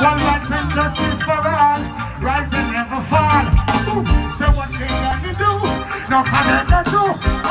One rights and justice for all. Rise and never fall. Ooh. So what they gonna do? No comment, no do.